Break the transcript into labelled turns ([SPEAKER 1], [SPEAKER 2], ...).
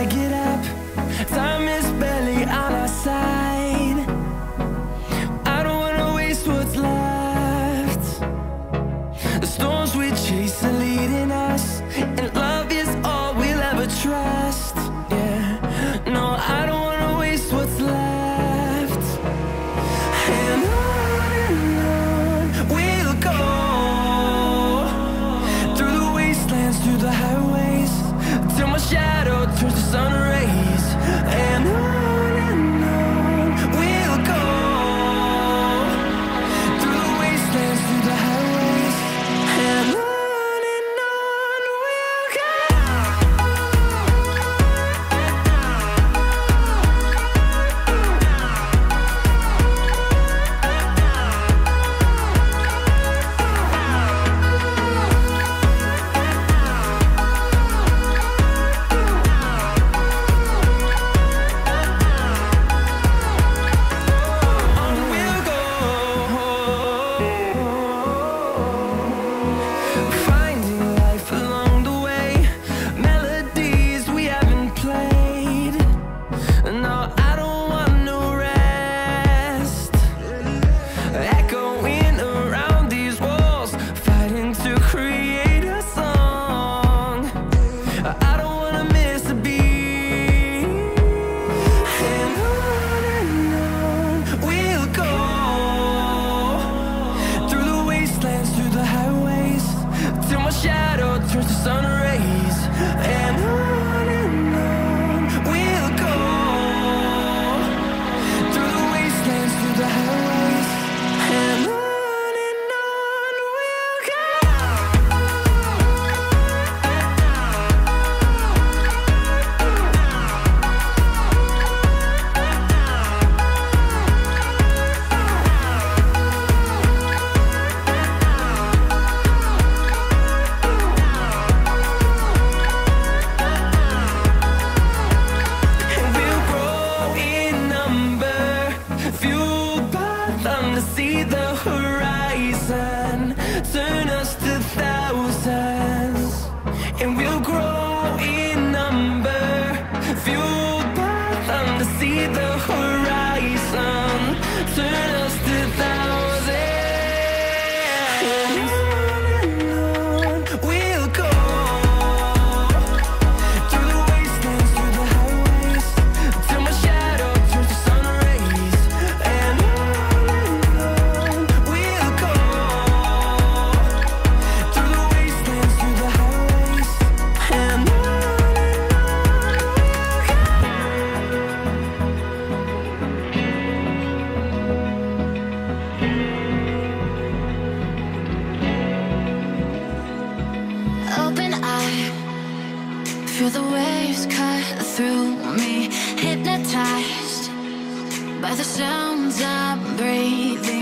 [SPEAKER 1] I get to see the horizon. Turn us to thousands And we'll grow in number. Fueled by see the
[SPEAKER 2] by the sounds I'm breathing.